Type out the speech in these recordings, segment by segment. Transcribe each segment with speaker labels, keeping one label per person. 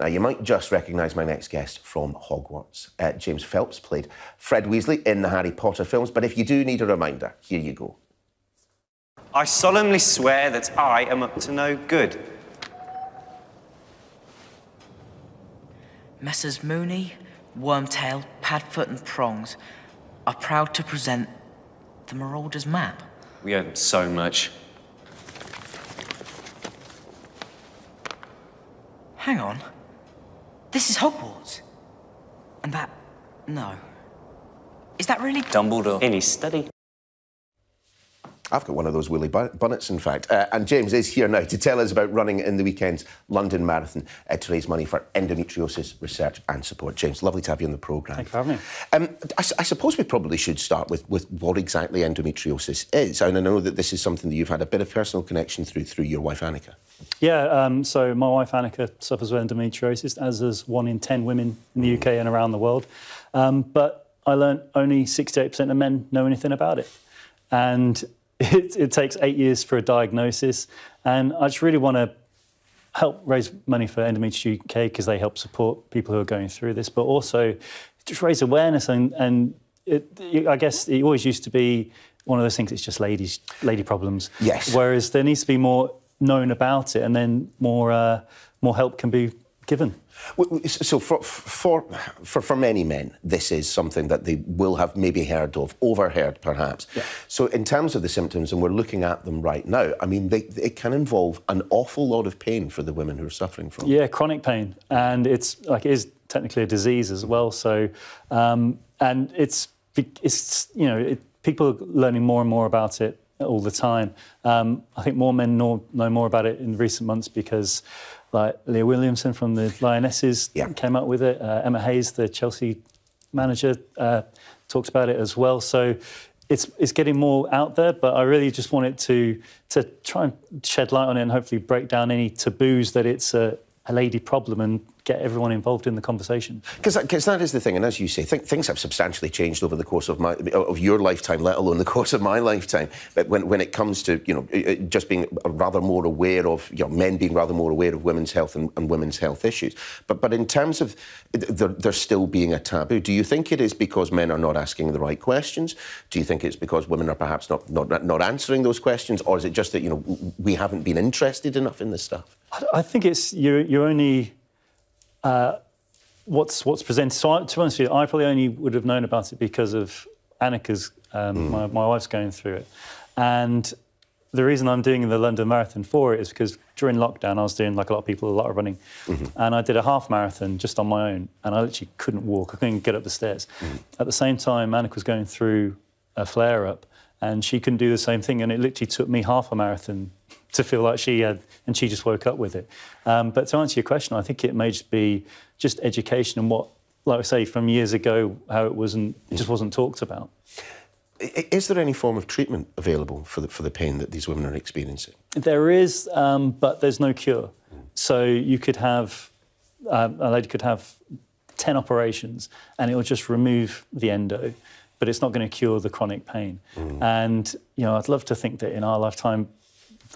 Speaker 1: Now, you might just recognise my next guest from Hogwarts. Uh, James Phelps played Fred Weasley in the Harry Potter films, but if you do need a reminder, here you go.
Speaker 2: I solemnly swear that I am up to no good.
Speaker 3: Messrs. Moony, Wormtail, Padfoot, and Prongs are proud to present the Marauder's map.
Speaker 2: We owe them so much.
Speaker 3: Hang on. This is Hogwarts. And that. No. Is that really.
Speaker 2: Dumbledore. In his study.
Speaker 1: I've got one of those Willy Bunnets, in fact. Uh, and James is here now to tell us about running in the weekend's London Marathon uh, to raise money for endometriosis research and support. James, lovely to have you on the programme.
Speaker 4: Thank you for having me.
Speaker 1: Um, I, I, suppose we probably should start with, with what exactly endometriosis is. And I know that this is something that you've had a bit of personal connection through through your wife, Annika.
Speaker 4: Yeah, um, so my wife, Annika, suffers with endometriosis, as does one in 10 women in the UK and around the world. Um, but I learned only 68% of men know anything about it. And it, it takes eight years for a diagnosis. And I just really want to help raise money for Endometriosis UK because they help support people who are going through this, but also just raise awareness. And, and it, I guess it always used to be one of those things. It's just ladies, lady problems.
Speaker 1: Yes.
Speaker 4: Whereas there needs to be more known about it, and then more uh, more help can be given.
Speaker 1: So for, for, for, for many men, this is something that they will have maybe heard of, overheard perhaps. Yeah. So in terms of the symptoms, and we're looking at them right now, I mean, they, it can involve an awful lot of pain for the women who are suffering from
Speaker 4: Yeah, chronic pain. And it's like, it is technically a disease as well. So, um, and it's, it's you know, it, people are learning more and more about it all the time. Um, I think more men know, know more about it in recent months because like Leah Williamson from the Lionesses yeah. came up with it. Uh, Emma Hayes, the Chelsea manager, uh, talks about it as well. So it's it's getting more out there, but I really just wanted to to try and shed light on it and hopefully break down any taboos that it's a, a lady problem and get everyone involved in the conversation.
Speaker 1: Because that, that is the thing, and as you say, th things have substantially changed over the course of my of your lifetime, let alone the course of my lifetime. But when, when it comes to you know just being rather more aware of you know men being rather more aware of women's health and, and women's health issues, but but in terms of there, there still being a taboo, do you think it is because men are not asking the right questions? Do you think it's because women are perhaps not not not answering those questions, or is it just that you know we haven't been interested enough in this stuff?
Speaker 4: I think it's you're, you're only uh, what's what's presented. So, I, to be honest with you, I probably only would have known about it because of Annika's. Um, mm. my, my wife's going through it, and the reason I'm doing the London Marathon for it is because during lockdown I was doing like a lot of people a lot of running, mm-hmm. and I did a half marathon just on my own, and I literally couldn't walk. I couldn't get up the stairs. Mm. At the same time, Annika was going through a flare up, and she couldn't do the same thing, and it literally took me half a marathon to feel like she had, and she just woke up with it. Um, but to answer your question, I think it may just be just education and what, like I say, from years ago, how it wasn't, it just wasn't talked about.
Speaker 1: Is there any form of treatment available for the, for the pain that these women are experiencing?
Speaker 4: There is, um, but there's no cure. So you could have, uh, a lady could have 10 operations and it will just remove the endo, but it's not going to cure the chronic pain. Mm. And, you know, I'd love to think that in our lifetime,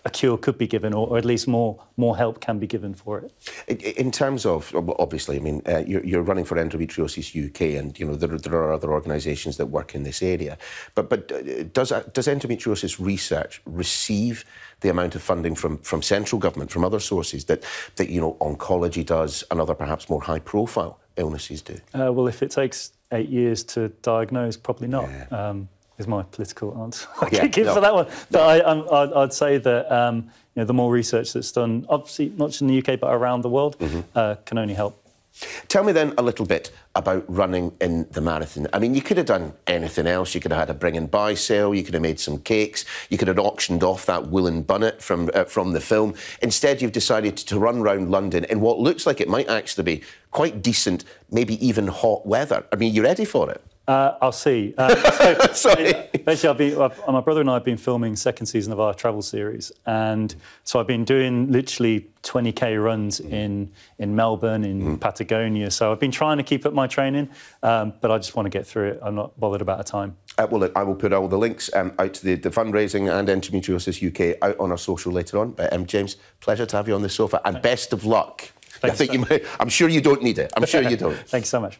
Speaker 4: a cure could be given, or, or, at least more more help can be given for it.
Speaker 1: In terms of, obviously, I mean, uh, you're, you're, running for Endometriosis UK, and you know there, there are other organisations that work in this area. But but uh, does uh, does endometriosis research receive the amount of funding from from central government, from other sources that that you know oncology does, and other perhaps more high profile illnesses do?
Speaker 4: Uh, well, if it takes eight years to diagnose, probably not. Yeah. Um, is my political answer. I yeah, give no. for that one. But no. I, would say that um, you know, the more research that's done, obviously not just in the UK but around the world, mm-hmm. uh, can only help.
Speaker 1: Tell me then a little bit about running in the marathon. I mean, you could have done anything else. You could have had a bring and buy sale. You could have made some cakes. You could have auctioned off that woolen bunnet from uh, from the film. Instead, you've decided to run around London in what looks like it might actually be quite decent, maybe even hot weather. I mean, you ready for it?
Speaker 4: Uh, I'll see. Uh, so, Sorry. Basically, I've been, I've, my brother and I have been filming second season of our travel series, and so I've been doing literally 20k runs in in Melbourne, in mm. Patagonia. So I've been trying to keep up my training, um, but I just want to get through it. I'm not bothered about a time.
Speaker 1: Uh, well, I will put all the links um, out to the, the, fundraising and Endometriosis UK out on our social later on. But um, James, pleasure to have you on the sofa, and best of luck I think you might, I'm sure you don't need it. I'm sure you don't.
Speaker 4: Thanks so much.